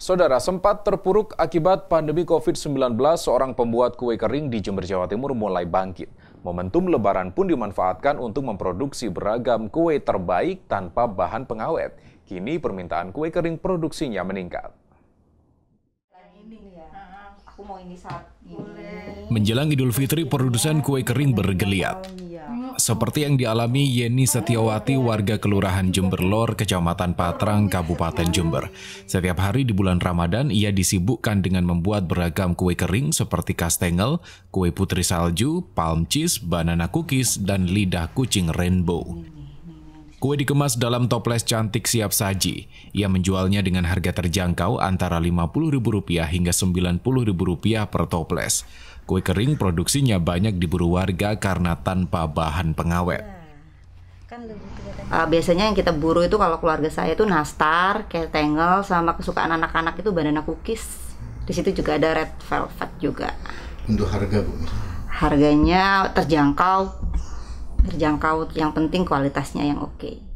Saudara, sempat terpuruk akibat pandemi COVID-19, seorang pembuat kue kering di Jember, Jawa Timur mulai bangkit. Momentum lebaran pun dimanfaatkan untuk memproduksi beragam kue terbaik tanpa bahan pengawet. Kini permintaan kue kering produksinya meningkat. Menjelang Idul Fitri, produsen kue kering bergeliat. Seperti yang dialami Yeni Setiawati, warga Kelurahan Jember Lor, Kecamatan Patrang, Kabupaten Jember. Setiap hari di bulan Ramadan, ia disibukkan dengan membuat beragam kue kering seperti kastengel, kue putri salju, palm cheese, banana cookies, dan lidah kucing rainbow. Kue dikemas dalam toples cantik siap saji. Ia menjualnya dengan harga terjangkau antara Rp50.000 hingga Rp90.000 per toples. Kue kering produksinya banyak diburu warga karena tanpa bahan pengawet. Uh, biasanya yang kita buru itu kalau keluarga saya itu nastar, ketengel, sama kesukaan anak-anak itu banana cookies. Di situ juga ada red velvet juga. Untuk harga bu? Harganya terjangkau, terjangkau yang penting kualitasnya yang oke. Okay.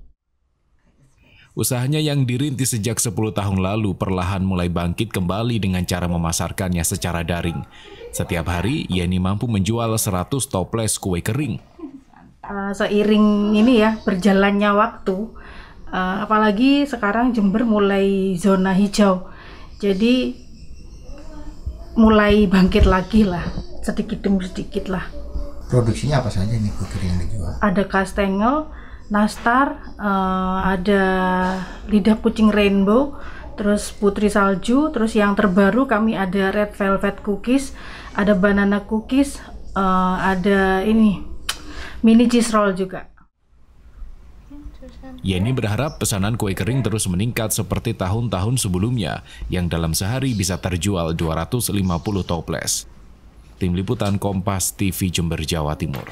Usahanya yang dirintis sejak 10 tahun lalu perlahan mulai bangkit kembali dengan cara memasarkannya secara daring. Setiap hari, Yeni mampu menjual 100 toples kue kering. Uh, seiring ini ya, berjalannya waktu, uh, apalagi sekarang Jember mulai zona hijau. Jadi mulai bangkit lagi lah, sedikit demi sedikit lah. Produksinya apa saja nih kue kering yang dijual? Ada kastengel, nastar, uh, ada lidah kucing rainbow, terus putri salju, terus yang terbaru kami ada red velvet cookies, ada banana cookies, uh, ada ini mini cheese roll juga. Yeni berharap pesanan kue kering terus meningkat seperti tahun-tahun sebelumnya, yang dalam sehari bisa terjual 250 toples. Tim Liputan Kompas TV Jember, Jawa Timur.